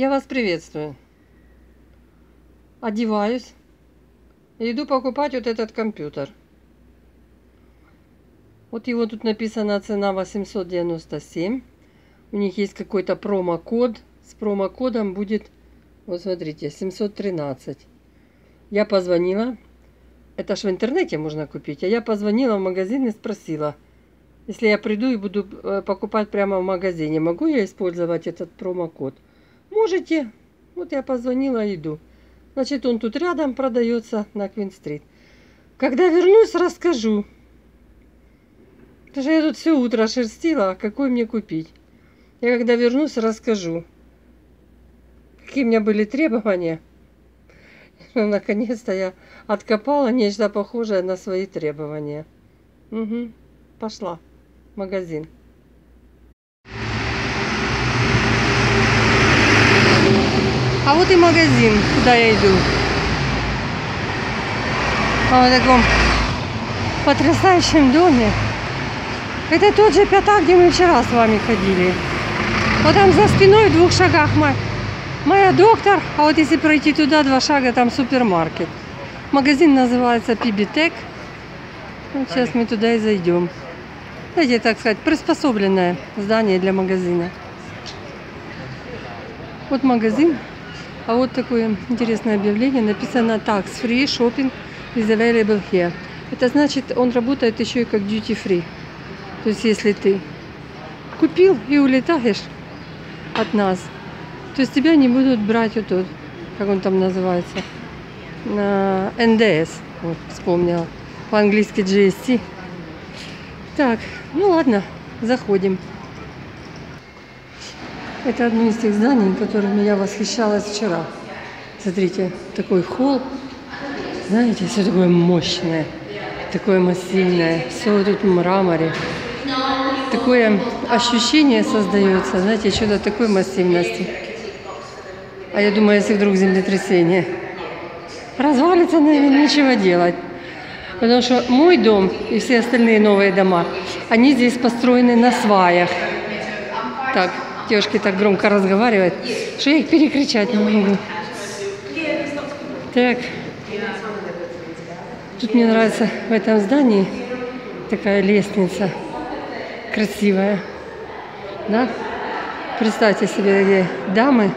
Я вас приветствую. Одеваюсь и иду покупать вот этот компьютер. Вот его тут написана цена 897. У них есть какой-то промокод. С промокодом будет, вот смотрите, 713. Я позвонила. Это ж в интернете можно купить. А я позвонила в магазин и спросила, если я приду и буду э, покупать прямо в магазине, могу я использовать этот промокод? Можете. Вот я позвонила иду. Значит, он тут рядом продается на Квин-стрит. Когда вернусь, расскажу. Потому что я тут все утро шерстила, а какой мне купить. Я когда вернусь, расскажу. Какие у меня были требования. Ну, наконец-то я откопала нечто похожее на свои требования. Угу. Пошла в магазин. А вот и магазин, куда я иду. А в таком потрясающем доме. Это тот же пятак, где мы вчера с вами ходили. Вот там за спиной в двух шагах моя, моя доктор, а вот если пройти туда два шага, там супермаркет. Магазин называется Пибитек. Вот сейчас мы туда и зайдем. Знаете, так сказать, приспособленное здание для магазина. Вот магазин. А вот такое интересное объявление. Написано Tax Free Shopping is available here. Это значит, он работает еще и как duty free. То есть, если ты купил и улетаешь от нас, то есть тебя не будут брать вот тут, как он там называется, на НДС. Вот, вспомнила. По-английски GST. Так, ну ладно, заходим. Это одно из тех зданий, которыми я восхищалась вчера. Смотрите, такой холл. Знаете, все такое мощное, такое массивное. Все тут в мраморе. Такое ощущение создается, знаете, что-то такой массивности. А я думаю, если вдруг землетрясение развалится, наверное, нечего делать. Потому что мой дом и все остальные новые дома, они здесь построены на сваях. Так, девушки так громко разговаривают, что я их перекричать не могу. Так. Тут мне нравится в этом здании такая лестница красивая. Да? Представьте себе, такие дамы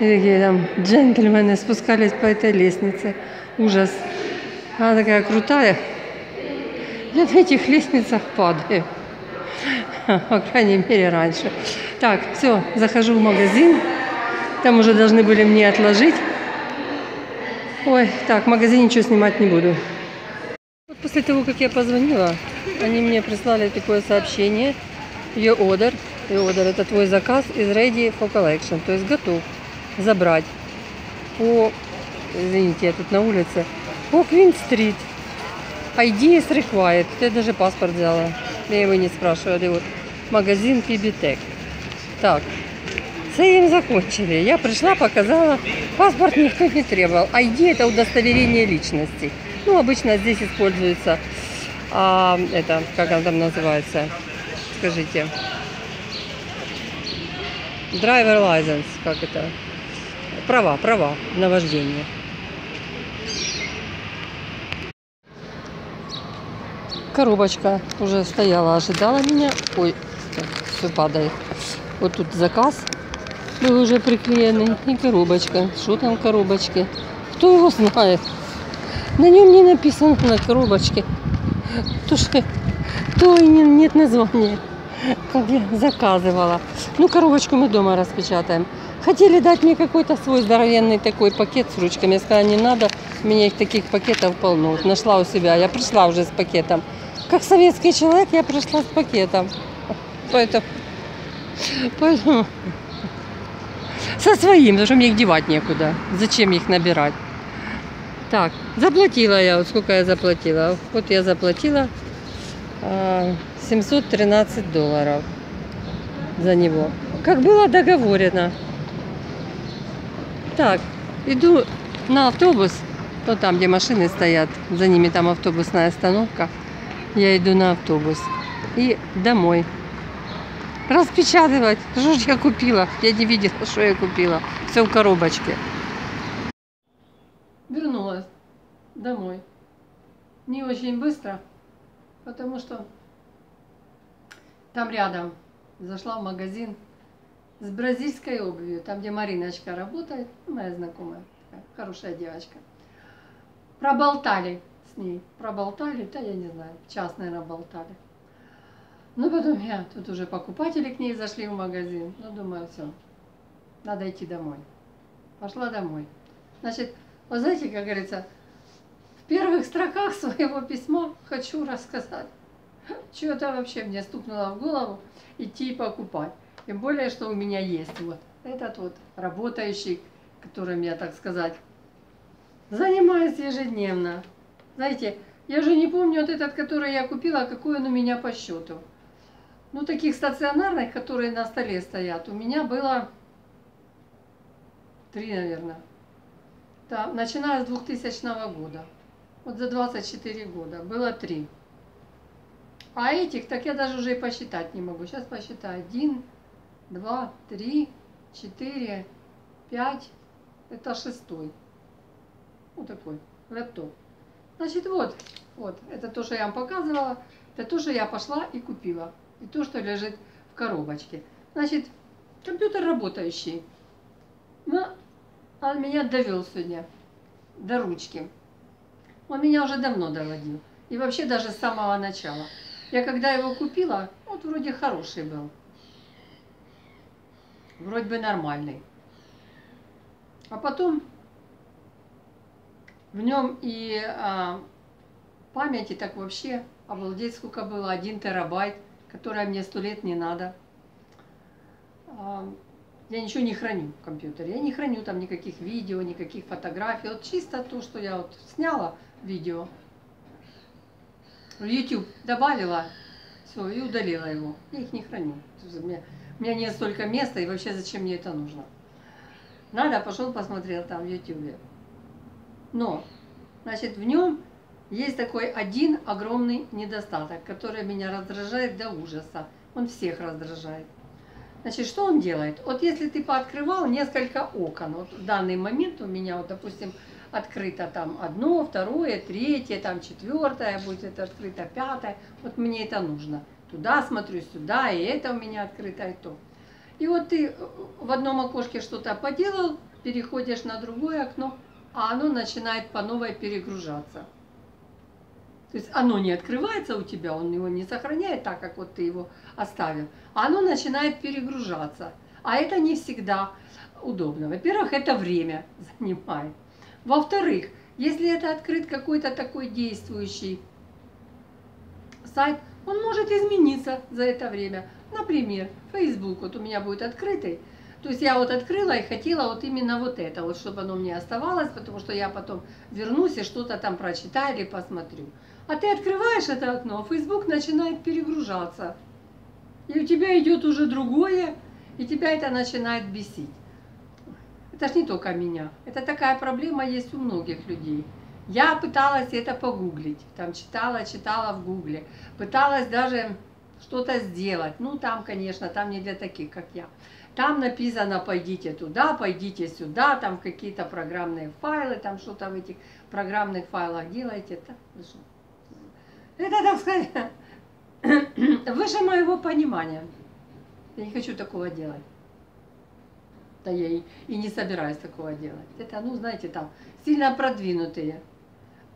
и такие там джентльмены спускались по этой лестнице. Ужас. Она такая крутая. Я на этих лестницах падаю. По крайней мере, раньше. Так, все, захожу в магазин. Там уже должны были мне отложить. Ой, так, в магазине ничего снимать не буду. Вот после того, как я позвонила, они мне прислали такое сообщение. Your order. Your order это твой заказ is ready for collection. То есть готов забрать по, извините, я тут на улице, по Квин-стрит. ID is required. Я даже паспорт взяла. Я его не спрашивали. Вот магазин Пибитек. Так, с этим закончили. Я пришла, показала. Паспорт никто не требовал. ID это удостоверение личности. Ну, обычно здесь используется, а, это, как он там называется, скажите, driver license, как это, права, права на вождение. Коробочка уже стояла, ожидала меня. Ой, все падает. Вот тут заказ был уже приклеенный. И коробочка. Что там в коробочке? Кто его знает? На нем не написано на коробочке. То, что, то и не, нет названия, как я заказывала. Ну, коробочку мы дома распечатаем. Хотели дать мне какой-то свой здоровенный такой пакет с ручками. Я сказала, не надо, у меня их таких пакетов полно. Вот нашла у себя, я пришла уже с пакетом. Как советский человек я пришла с пакетом. Поэтому, поэтому со своим, потому что мне их девать некуда. Зачем их набирать? Так, заплатила я, вот сколько я заплатила. Вот я заплатила а, 713 долларов за него. Как было договорено. Так, иду на автобус, то там, где машины стоят, за ними там автобусная остановка. Я иду на автобус и домой. распечатывать. Что ж я купила? Я не видела, что я купила. Все в коробочке. Вернулась домой. Не очень быстро, потому что там рядом зашла в магазин с бразильской обувью, там, где Мариночка работает, моя знакомая, такая хорошая девочка. Проболтали с ней, проболтали, да я не знаю, час, наверное, болтали. Ну, потом я, тут уже покупатели к ней зашли в магазин, ну, думаю, все, надо идти домой. Пошла домой. Значит, вы знаете, как говорится, в первых строках своего письма хочу рассказать, что это вообще мне стукнуло в голову идти покупать. Тем более, что у меня есть вот этот вот работающий, которым я, так сказать, занимаюсь ежедневно. Знаете, я же не помню вот этот, который я купила, какой он у меня по счету. Ну, таких стационарных, которые на столе стоят, у меня было три, наверное. Да, начиная с 2000 года. Вот за 24 года было три. А этих, так я даже уже и посчитать не могу. Сейчас посчитаю. Один, два, три, четыре, пять. Это шестой. Вот такой лэптоп. Значит, вот, вот, это то, что я вам показывала. Это то, что я пошла и купила. И то, что лежит в коробочке. Значит, компьютер работающий. Но он меня довел сегодня до ручки. Он меня уже давно доводил. И вообще даже с самого начала. Я когда его купила, вот вроде хороший был вроде бы нормальный. А потом в нем и а, памяти так вообще, обалдеть сколько было, один терабайт, которая мне сто лет не надо. А, я ничего не храню в компьютере, я не храню там никаких видео, никаких фотографий, вот чисто то, что я вот сняла видео, YouTube добавила, все, и удалила его, я их не храню. У меня нет столько места, и вообще зачем мне это нужно? Надо, пошел посмотрел там в Ютубе. Но, значит, в нем есть такой один огромный недостаток, который меня раздражает до ужаса. Он всех раздражает. Значит, что он делает? Вот если ты пооткрывал несколько окон, вот в данный момент у меня, вот, допустим, открыто там одно, второе, третье, там четвертое, будет открыто пятое, вот мне это нужно туда смотрю, сюда, и это у меня открыто, и то. И вот ты в одном окошке что-то поделал, переходишь на другое окно, а оно начинает по новой перегружаться. То есть оно не открывается у тебя, он его не сохраняет так, как вот ты его оставил, а оно начинает перегружаться. А это не всегда удобно. Во-первых, это время занимает. Во-вторых, если это открыт какой-то такой действующий сайт, он может измениться за это время. Например, Facebook вот у меня будет открытый. То есть я вот открыла и хотела вот именно вот это, вот чтобы оно мне оставалось, потому что я потом вернусь и что-то там прочитаю или посмотрю. А ты открываешь это окно, Facebook начинает перегружаться. И у тебя идет уже другое, и тебя это начинает бесить. Это ж не только меня. Это такая проблема есть у многих людей. Я пыталась это погуглить, там читала, читала в гугле, пыталась даже что-то сделать. Ну, там, конечно, там не для таких, как я. Там написано, пойдите туда, пойдите сюда, там какие-то программные файлы, там что-то в этих программных файлах делаете. Это, так сказать, выше моего понимания. Я не хочу такого делать. Да я и, и не собираюсь такого делать. Это, ну, знаете, там сильно продвинутые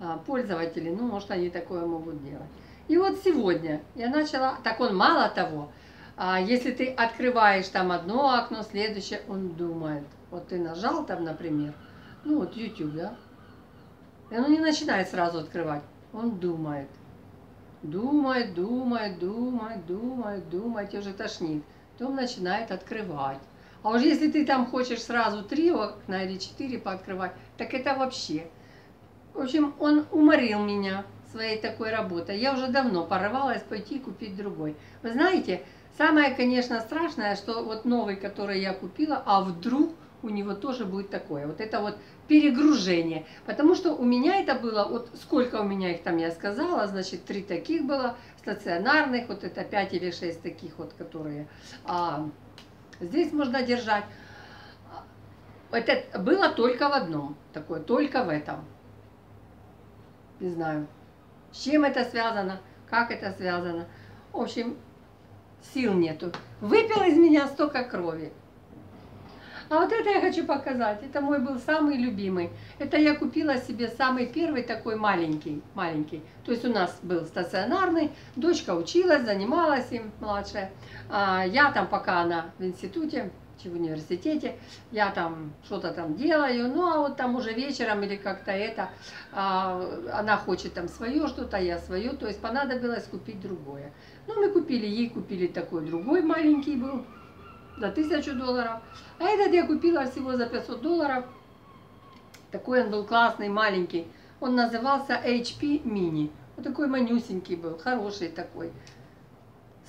а, пользователи, ну, может, они такое могут делать. И вот сегодня я начала, так он мало того, а, если ты открываешь там одно окно, следующее, он думает. Вот ты нажал там, например, ну вот YouTube, да, и он не начинает сразу открывать, он думает. Думает, думает, думает, думает, думает, и уже тошнит. Потом начинает открывать. А уж если ты там хочешь сразу три окна или четыре пооткрывать, так это вообще в общем, он уморил меня своей такой работой. Я уже давно порывалась пойти купить другой. Вы знаете, самое, конечно, страшное, что вот новый, который я купила, а вдруг у него тоже будет такое. Вот это вот перегружение. Потому что у меня это было, вот сколько у меня их там я сказала, значит, три таких было стационарных, вот это пять или шесть таких вот, которые а, здесь можно держать. Это было только в одном, такое, только в этом. Не знаю, с чем это связано, как это связано. В общем, сил нету. Выпил из меня столько крови. А вот это я хочу показать. Это мой был самый любимый. Это я купила себе самый первый такой маленький. маленький. То есть у нас был стационарный. Дочка училась, занималась им, младшая. А я там, пока она в институте, в университете, я там что-то там делаю, ну а вот там уже вечером или как-то это, а, она хочет там свое что-то, я свое, то есть понадобилось купить другое. Ну мы купили, ей купили такой другой маленький был, за тысячу долларов. А этот я купила всего за 500 долларов. Такой он был классный, маленький. Он назывался HP Mini. Вот такой манюсенький был, хороший такой.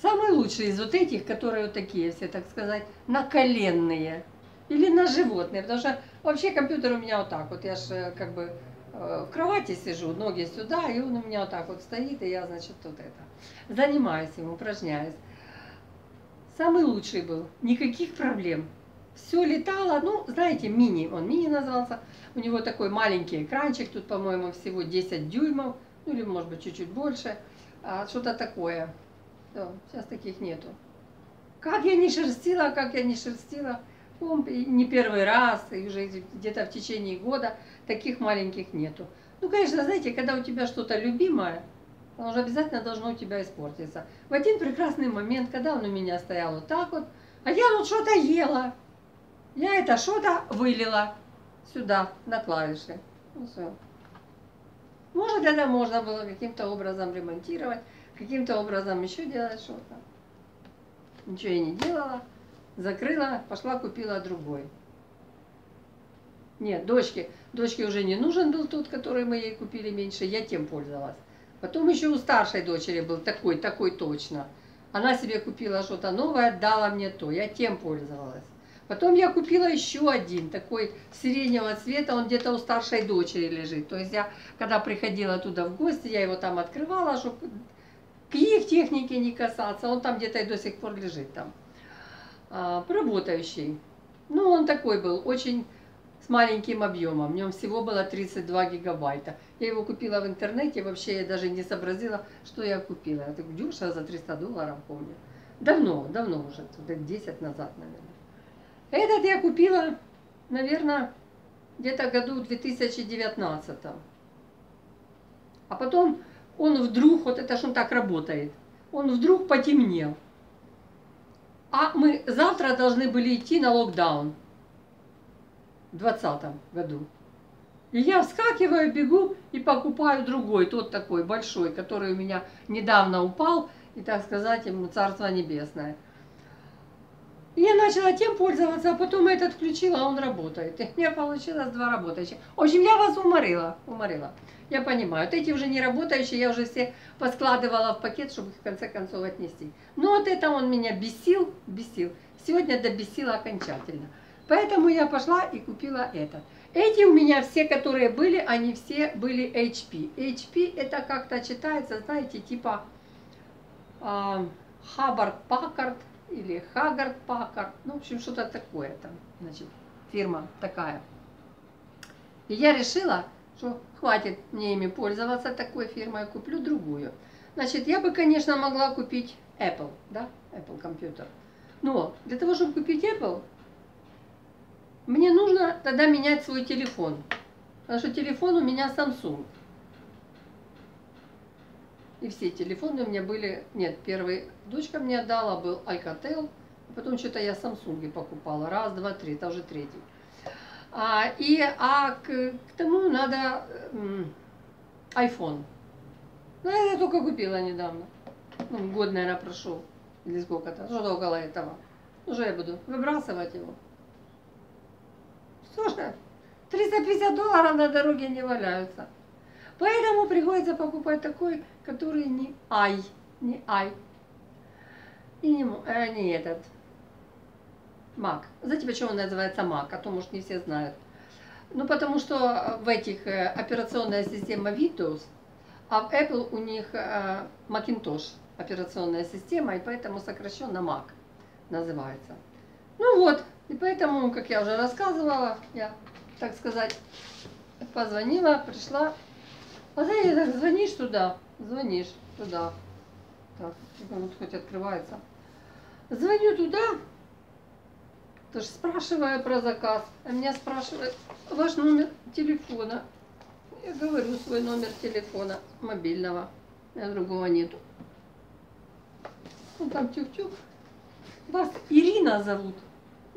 Самый лучший из вот этих, которые вот такие все, так сказать, наколенные. Или на животные. Потому что вообще компьютер у меня вот так вот. Я же как бы э, в кровати сижу, ноги сюда, и он у меня вот так вот стоит, и я, значит, вот это. Занимаюсь им, упражняюсь. Самый лучший был, никаких проблем. Все летало, ну, знаете, мини, он мини назывался. У него такой маленький экранчик, тут, по-моему, всего 10 дюймов, ну или, может быть, чуть-чуть больше. А, Что-то такое. Да, сейчас таких нету. Как я не шерстила, как я не шерстила. Не первый раз, и уже где-то в течение года таких маленьких нету. Ну, конечно, знаете, когда у тебя что-то любимое, оно же обязательно должно у тебя испортиться. В один прекрасный момент, когда он у меня стоял вот так вот, а я вот что-то ела, я это что-то вылила сюда, на клавиши. Ну, все. Может, это можно было каким-то образом ремонтировать, каким-то образом еще делать что-то. Ничего я не делала. Закрыла, пошла купила другой. Нет, дочке, дочке уже не нужен был тот, который мы ей купили меньше, я тем пользовалась. Потом еще у старшей дочери был такой, такой точно. Она себе купила что-то новое, отдала мне то, я тем пользовалась. Потом я купила еще один, такой сиреневого цвета, он где-то у старшей дочери лежит. То есть я, когда приходила туда в гости, я его там открывала, чтобы к их технике не касаться. Он там где-то и до сих пор лежит там. А. Ну, он такой был, очень с маленьким объемом. В нем всего было 32 гигабайта. Я его купила в интернете, вообще я даже не сообразила, что я купила. Это дешево за 300 долларов, помню. Давно, давно уже, лет 10 назад, наверное. Этот я купила, наверное, где-то году 2019. А потом он вдруг, вот это что он так работает, он вдруг потемнел. А мы завтра должны были идти на локдаун в 2020 году. И я вскакиваю, бегу и покупаю другой, тот такой большой, который у меня недавно упал, и, так сказать, ему Царство Небесное. Я начала тем пользоваться, а потом этот включила, а он работает. И у меня получилось два работающих. В общем, я вас уморила, уморила. Я понимаю. Вот эти уже не работающие, я уже все поскладывала в пакет, чтобы их в конце концов отнести. Но вот это он меня бесил, бесил. Сегодня добесила окончательно. Поэтому я пошла и купила этот. Эти у меня все, которые были, они все были HP. HP это как-то читается, знаете, типа э, Hubbard Packard или Haggard Packard. Ну, в общем, что-то такое там. Значит, фирма такая. И я решила, что хватит мне ими пользоваться такой фирмой, куплю другую. Значит, я бы, конечно, могла купить Apple, да, Apple компьютер. Но для того, чтобы купить Apple, мне нужно тогда менять свой телефон. Потому что телефон у меня Samsung. И все телефоны у меня были... Нет, первый дочка мне отдала, был Alcatel. Потом что-то я Samsung покупала. Раз, два, три. Это уже третий. А, и, а к, к тому надо м, iPhone. Ну, я только купила недавно. Ну, год, наверное, прошел. Или сколько-то. Что-то около этого. Уже я буду выбрасывать его. Слушай, 350 долларов на дороге не валяются. Поэтому приходится покупать такой, который не ай, не ай. И не, э, не этот. Mac. Знаете, почему он называется Mac? А то, может, не все знают. Ну, потому что в этих э, операционная система Windows, а в Apple у них э, Macintosh операционная система, и поэтому сокращенно Mac называется. Ну вот, и поэтому, как я уже рассказывала, я, так сказать, позвонила, пришла. А ты так звонишь туда, звонишь туда. Так, вот хоть открывается. Звоню туда, тоже спрашиваю про заказ, а меня спрашивают ваш номер телефона. Я говорю свой номер телефона мобильного, у меня другого нету. Ну там тюк-тюк. Вас Ирина зовут.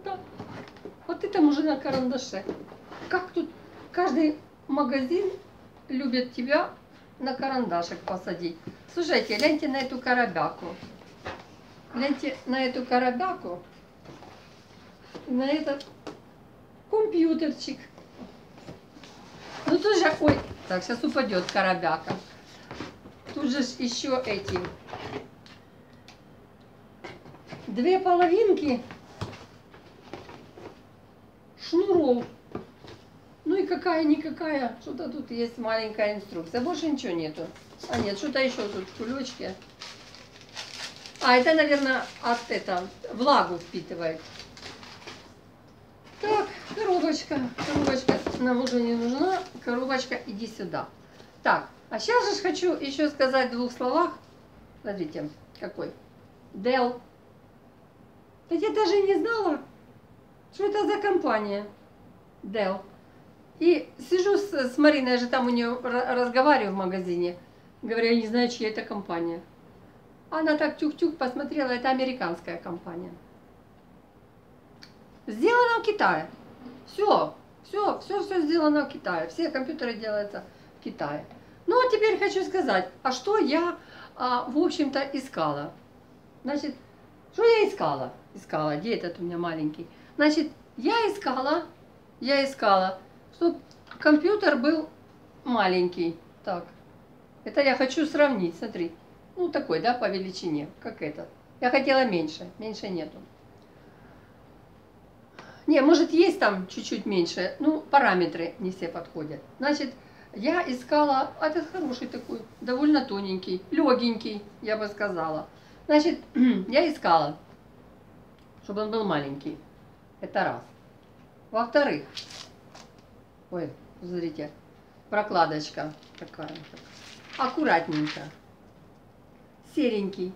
Да. Вот это уже на карандаше. Как тут каждый магазин любит тебя на карандашик посадить. Слушайте, гляньте на эту коробяку. Гляньте на эту коробяку. На этот компьютерчик. Ну тут же, ой, так, сейчас упадет коробяка. Тут же еще эти две половинки шнуров. Какая-никакая, что-то тут есть маленькая инструкция. Больше ничего нету. А нет, что-то еще тут в кулечке. А, это, наверное, от это, влагу впитывает. Так, коробочка. Коробочка нам уже не нужна. Коробочка, иди сюда. Так, а сейчас же хочу еще сказать в двух словах. Смотрите, какой. Dell. Да я даже не знала, что это за компания. Dell. И сижу с, с Мариной, я же там у нее разговариваю в магазине. Говорю, я не знаю, чья это компания. Она так тюк-тюк посмотрела, это американская компания. Сделано в Китае. Все, все, все, все сделано в Китае. Все компьютеры делаются в Китае. Ну, а теперь хочу сказать, а что я, а, в общем-то, искала? Значит, что я искала? Искала, где этот у меня маленький? Значит, я искала, я искала чтобы компьютер был маленький. Так, это я хочу сравнить, смотри. Ну, такой, да, по величине, как этот. Я хотела меньше, меньше нету. Не, может есть там чуть-чуть меньше, ну, параметры не все подходят. Значит, я искала, а этот хороший такой, довольно тоненький, легенький, я бы сказала. Значит, я искала, чтобы он был маленький. Это раз. Во-вторых, Ой, смотрите, прокладочка такая. Аккуратненько. Серенький.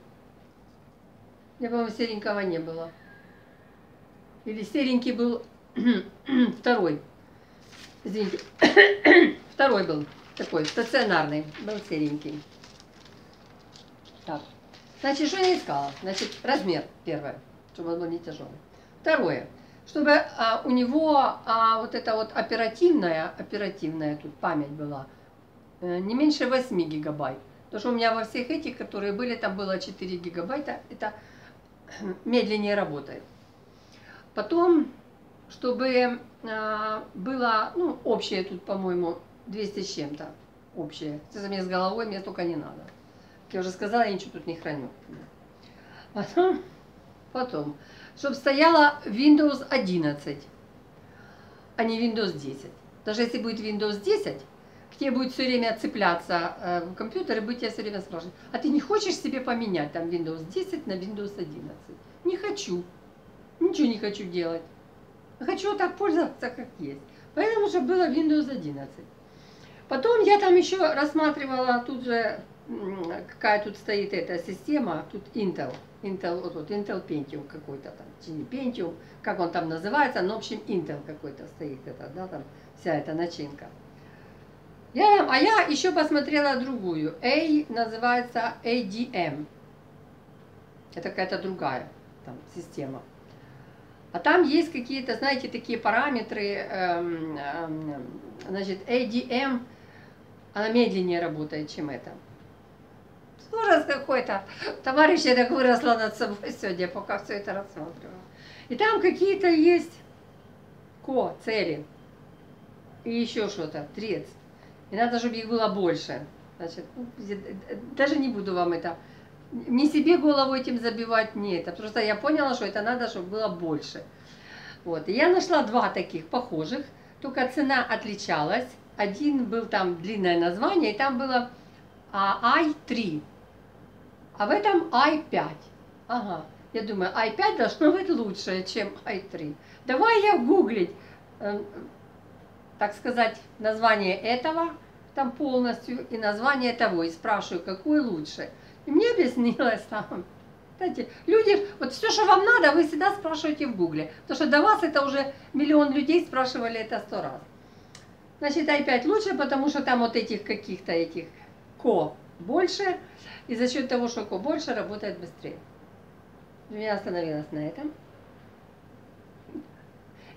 Я, по-моему, серенького не было. Или серенький был второй. Извините. второй был такой, стационарный. Был серенький. Так. Значит, что я искала? Значит, размер первое, чтобы он был не тяжелый. Второе чтобы а, у него а, вот эта вот оперативная, оперативная тут память была э, не меньше 8 гигабайт. Потому что у меня во всех этих, которые были, там было 4 гигабайта, это медленнее работает. Потом, чтобы а, было, ну, общее тут, по-моему, 200 с чем-то, общее. Это мне с головой, мне только не надо. Как я уже сказала, я ничего тут не храню. Потом, потом чтобы стояла Windows 11, а не Windows 10. Даже если будет Windows 10, к тебе будет все время цепляться э, компьютер и будет тебя все время спрашивать, а ты не хочешь себе поменять там Windows 10 на Windows 11? Не хочу. Ничего не хочу делать. Хочу так пользоваться, как есть. Поэтому, чтобы было Windows 11. Потом я там еще рассматривала, тут же какая тут стоит эта система, тут Intel. Intel, вот, вот Intel Pentium какой-то там, не Pentium, как он там называется, но в общем Intel какой-то стоит, это, да, там вся эта начинка. Я, а я еще посмотрела другую, A называется ADM, это какая-то другая там система. А там есть какие-то, знаете, такие параметры, эм, эм, значит, ADM, она медленнее работает, чем это. Ужас какой-то. Товарищ, так выросла над собой сегодня, пока все это рассматривала. И там какие-то есть ко, цели. И еще что-то, трец. И надо, чтобы их было больше. Значит, ну, даже не буду вам это... Не себе голову этим забивать, не это. Просто я поняла, что это надо, чтобы было больше. Вот. И я нашла два таких похожих, только цена отличалась. Один был там длинное название, и там было а, i3, а в этом i5. Ага. Я думаю, i5 должно быть лучше, чем i3. Давай я гуглить, э, так сказать, название этого там полностью и название того, и спрашиваю, какой лучше. И мне объяснилось там, знаете, люди, вот все, что вам надо, вы всегда спрашиваете в гугле, потому что до вас это уже миллион людей спрашивали это сто раз. Значит, i5 лучше, потому что там вот этих каких-то этих ко больше, и за счет того, что ко больше, работает быстрее. Я остановилась на этом.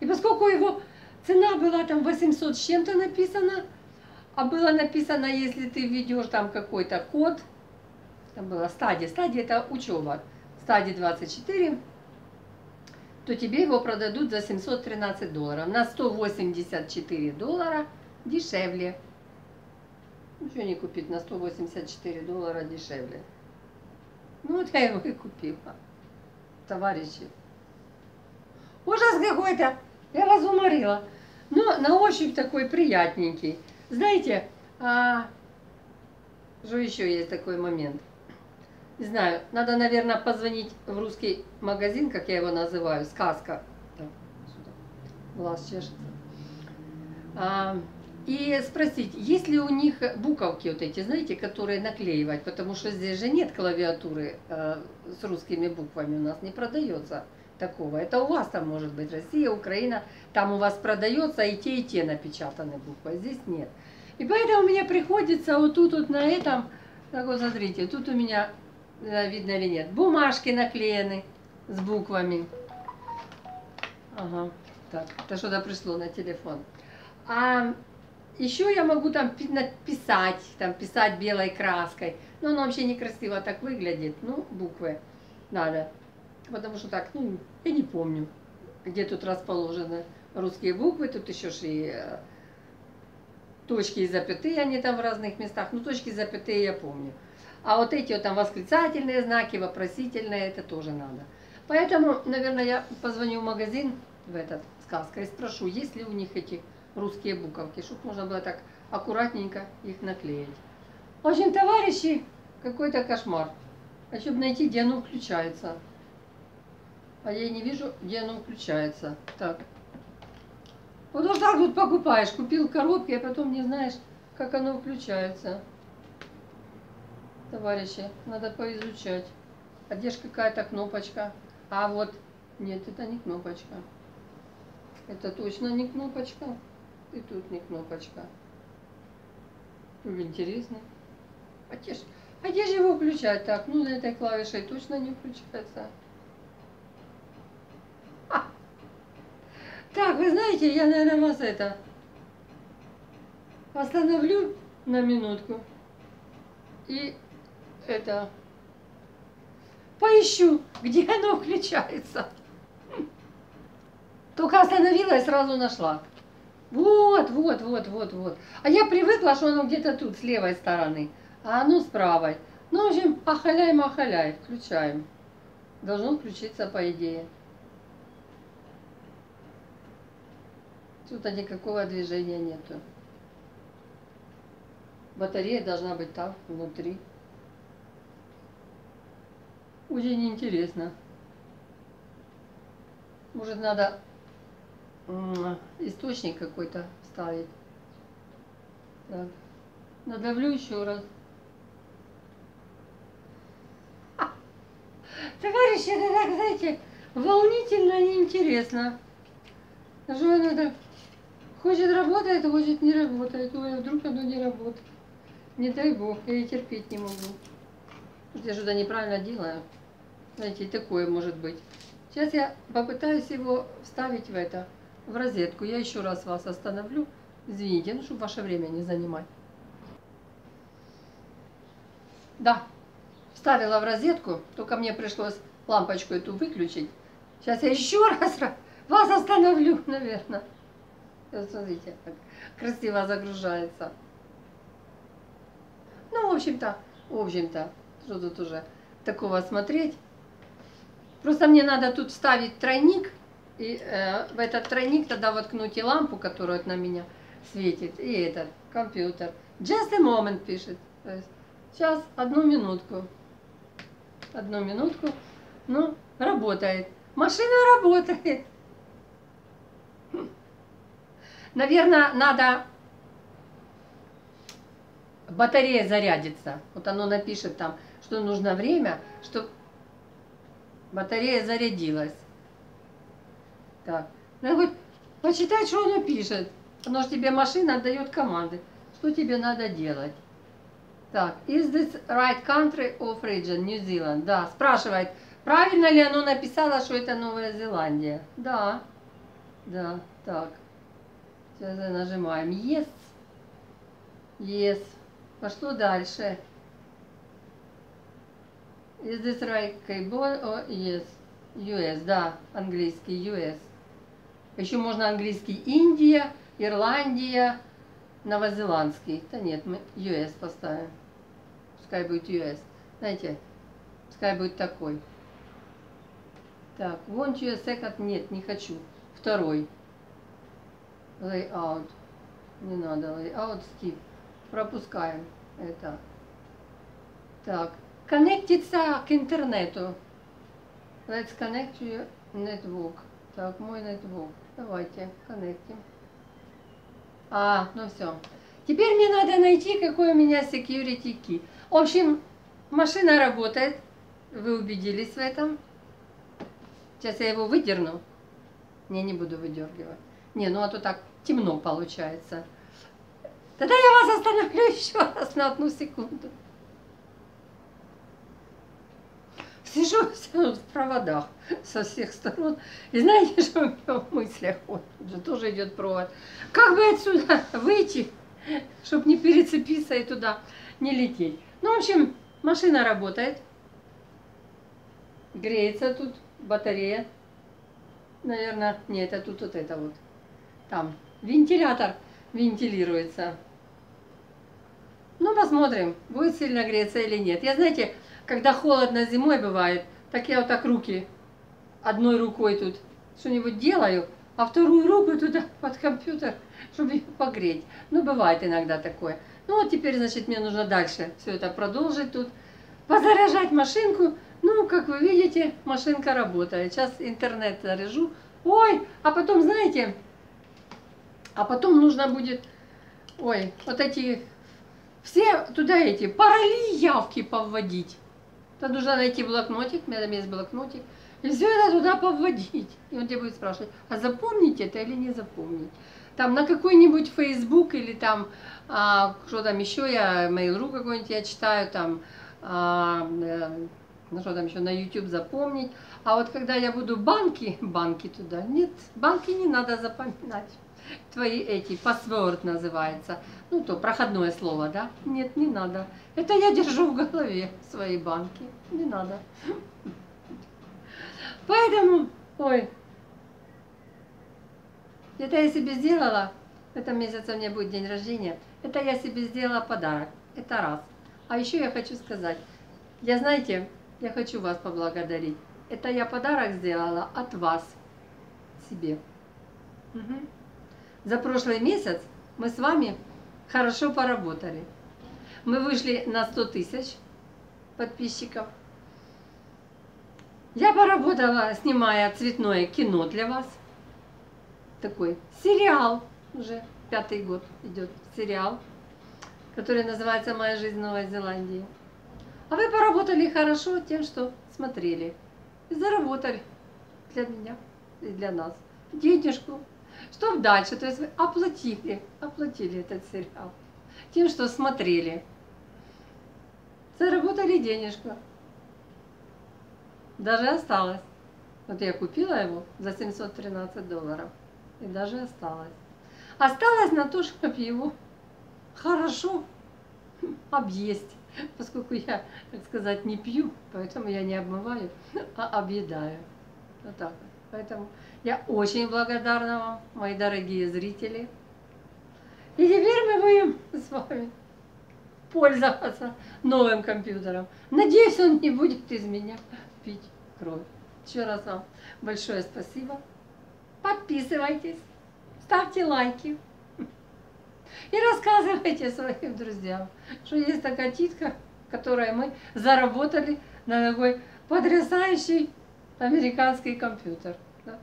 И поскольку его цена была там 800 с чем-то написано, а было написано, если ты введешь там какой-то код, там была стадия, стадия это учеба, стадия 24, то тебе его продадут за 713 долларов. На 184 доллара дешевле. Ничего не купить на 184 доллара дешевле. Ну вот я его и купила товарищи. Ужас какой-то, я вас уморила. Но на ощупь такой приятненький. Знаете, а, что еще есть такой момент? Не знаю, надо, наверное, позвонить в русский магазин, как я его называю, сказка. Так, сюда. Глаз чешется. А, и спросить, есть ли у них буковки вот эти, знаете, которые наклеивать, потому что здесь же нет клавиатуры э, с русскими буквами, у нас не продается такого. Это у вас там может быть Россия, Украина, там у вас продается и те, и те напечатаны буквы, а здесь нет. И поэтому мне приходится вот тут вот на этом, так вот смотрите, тут у меня, видно или нет, бумажки наклеены с буквами. Ага, так, это что-то пришло на телефон. А еще я могу там написать, там писать белой краской. Но оно вообще некрасиво так выглядит. Ну, буквы надо. Потому что так, ну, я не помню, где тут расположены русские буквы. Тут еще же и э, точки и запятые, они там в разных местах. Ну, точки и запятые я помню. А вот эти вот там восклицательные знаки, вопросительные, это тоже надо. Поэтому, наверное, я позвоню в магазин в этот сказка и спрошу, есть ли у них эти русские буковки, чтобы можно было так аккуратненько их наклеить. В общем, товарищи, какой-то кошмар. А чтобы найти, где оно включается. А я не вижу, где оно включается. Так. Вот уж так тут покупаешь. Купил коробки, а потом не знаешь, как оно включается. Товарищи, надо поизучать. А где же какая-то кнопочка? А вот, нет, это не кнопочка. Это точно не кнопочка. И тут не кнопочка. Интересно. А где, ж, а где же его включать? Так, ну на этой клавишей точно не включается. А. Так, вы знаете, я, наверное, вас это остановлю на минутку. И это поищу, где оно включается. Только остановила и сразу нашла. Вот, вот, вот, вот, вот. А я привыкла, что оно где-то тут, с левой стороны, а оно с правой. Ну, в общем, ахаляй-махаляй, включаем. Должно включиться, по идее. Тут никакого движения нету. Батарея должна быть там, внутри. Очень интересно. Может, надо источник какой-то ставить. Так. Надавлю еще раз. Товарищи, это так, знаете, волнительно и интересно. Что так хочет работает, а хочет не работает. Ой, вдруг оно не работает. Не дай бог, я и терпеть не могу. Я что-то неправильно делаю. Знаете, такое может быть. Сейчас я попытаюсь его вставить в это в розетку. Я еще раз вас остановлю. Извините, ну, чтобы ваше время не занимать. Да, вставила в розетку, только мне пришлось лампочку эту выключить. Сейчас я еще раз вас остановлю, наверное. Смотрите, как красиво загружается. Ну, в общем-то, в общем-то, что тут уже такого смотреть. Просто мне надо тут вставить тройник и э, в этот тройник тогда воткнуть и лампу, которая вот на меня светит, и этот компьютер. Just a moment пишет. То есть, сейчас, одну минутку. Одну минутку. Ну, работает. Машина работает. Наверное, надо батарея зарядится. Вот оно напишет там, что нужно время, чтобы батарея зарядилась. Так. Ну, я говорю, почитай, что оно пишет. Оно же тебе машина отдает команды. Что тебе надо делать? Так, is this right country of region, New Zealand? Да, спрашивает, правильно ли оно написало, что это Новая Зеландия? Да, да, так. Сейчас нажимаем yes, yes. Пошло дальше. Is this right cable? Oh, yes. US, да, английский, US. Еще можно английский Индия, Ирландия, новозеландский. Да нет, мы US поставим. Пускай будет US. Знаете, пускай будет такой. Так, you a second? Нет, не хочу. Второй. Layout. Не надо layout, skip. Пропускаем это. Так, коннектиться к интернету. Let's connect to network. Так, мой network. Давайте, коннектим. А, ну все. Теперь мне надо найти, какой у меня security key. В общем, машина работает. Вы убедились в этом. Сейчас я его выдерну. Не, не буду выдергивать. Не, ну а то так темно получается. Тогда я вас остановлю еще раз на одну секунду. Сижу в проводах со всех сторон. И знаете, что у меня в мыслях? Вот, тут же тоже идет провод. Как бы отсюда выйти, чтобы не перецепиться и туда не лететь. Ну, в общем, машина работает. Греется тут батарея. Наверное, нет, это тут вот это вот. Там вентилятор вентилируется. Ну, посмотрим, будет сильно греться или нет. Я, знаете, когда холодно зимой бывает, так я вот так руки одной рукой тут что-нибудь делаю, а вторую руку туда под компьютер, чтобы ее погреть. Ну, бывает иногда такое. Ну, вот теперь, значит, мне нужно дальше все это продолжить тут. Позаряжать машинку. Ну, как вы видите, машинка работает. Сейчас интернет заряжу. Ой, а потом, знаете, а потом нужно будет, ой, вот эти все туда эти пароли явки повводить. Там нужно найти блокнотик, у меня там есть блокнотик, и все это туда повводить. И он тебе будет спрашивать, а запомнить это или не запомнить. Там на какой-нибудь Facebook или там, а, что там еще, я Mail.ru какой-нибудь я читаю, там, а, э, ну что там еще, на YouTube запомнить. А вот когда я буду банки, банки туда, нет, банки не надо запоминать твои эти, паспорт называется. Ну, то проходное слово, да? Нет, не надо. Это я держу в голове свои банки. Не надо. Поэтому, ой, это я себе сделала, в этом месяце у меня будет день рождения, это я себе сделала подарок. Это раз. А еще я хочу сказать, я, знаете, я хочу вас поблагодарить. Это я подарок сделала от вас себе. Угу. За прошлый месяц мы с вами хорошо поработали. Мы вышли на 100 тысяч подписчиков. Я поработала, снимая цветное кино для вас. Такой сериал, уже пятый год идет сериал, который называется «Моя жизнь в Новой Зеландии». А вы поработали хорошо тем, что смотрели. И заработали для меня и для нас денежку что дальше? То есть оплатили, оплатили этот сериал тем, что смотрели. Заработали денежку. Даже осталось. Вот я купила его за 713 долларов. И даже осталось. Осталось на то, чтобы его хорошо объесть. Поскольку я, так сказать, не пью, поэтому я не обмываю, а объедаю. Вот так вот. Поэтому я очень благодарна вам, мои дорогие зрители. И теперь мы будем с вами пользоваться новым компьютером. Надеюсь, он не будет из меня пить кровь. Еще раз вам большое спасибо. подписывайтесь, ставьте лайки. И рассказывайте своим друзьям, что есть такая титка, которой мы заработали на такой потрясающий американский компьютер. Да?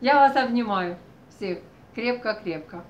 Я вас обнимаю всех крепко-крепко.